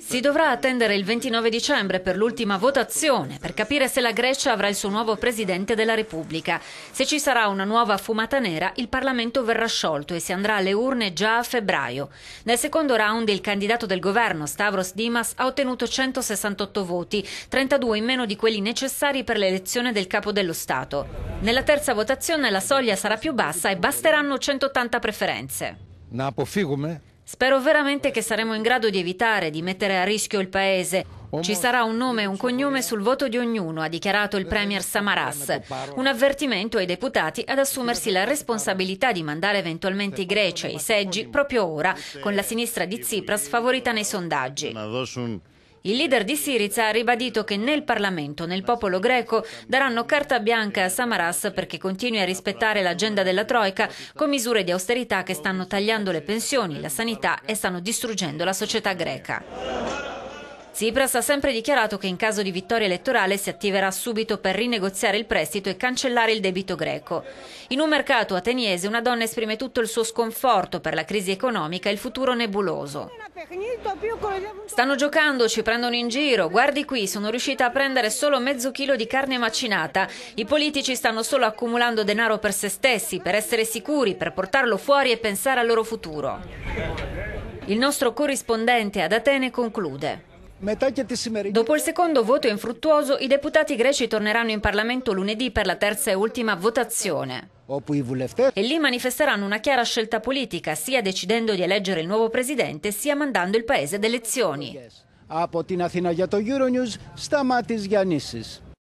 Si dovrà attendere il 29 dicembre per l'ultima votazione per capire se la Grecia avrà il suo nuovo Presidente della Repubblica. Se ci sarà una nuova fumata nera, il Parlamento verrà sciolto e si andrà alle urne già a febbraio. Nel secondo round il candidato del governo, Stavros Dimas, ha ottenuto 168 voti, 32 in meno di quelli necessari per l'elezione del capo dello Stato. Nella terza votazione la soglia sarà più bassa e basteranno 180 preferenze. Να αποφύγουμε Spero veramente che saremo in grado di evitare di mettere a rischio il paese. Ci sarà un nome e un cognome sul voto di ognuno, ha dichiarato il Premier Samaras. Un avvertimento ai deputati ad assumersi la responsabilità di mandare eventualmente i greci ai seggi proprio ora, con la sinistra di Tsipras favorita nei sondaggi. Il leader di Siriza ha ribadito che né il Parlamento né il popolo greco daranno carta bianca a Samaras perché continui a rispettare l'agenda della Troica con misure di austerità che stanno tagliando le pensioni, la sanità e stanno distruggendo la società greca. Tsipras ha sempre dichiarato che in caso di vittoria elettorale si attiverà subito per rinegoziare il prestito e cancellare il debito greco. In un mercato ateniese una donna esprime tutto il suo sconforto per la crisi economica e il futuro nebuloso. Stanno giocando, ci prendono in giro. Guardi qui, sono riuscita a prendere solo mezzo chilo di carne macinata. I politici stanno solo accumulando denaro per se stessi, per essere sicuri, per portarlo fuori e pensare al loro futuro. Il nostro corrispondente ad Atene conclude. Dopo il secondo voto infruttuoso, i deputati greci torneranno in Parlamento lunedì per la terza e ultima votazione. E lì manifesteranno una chiara scelta politica, sia decidendo di eleggere il nuovo presidente, sia mandando il paese ad elezioni. Από την Αθήνα για το Euronews, Σταμάτης Γιαννήσης.